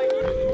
like you.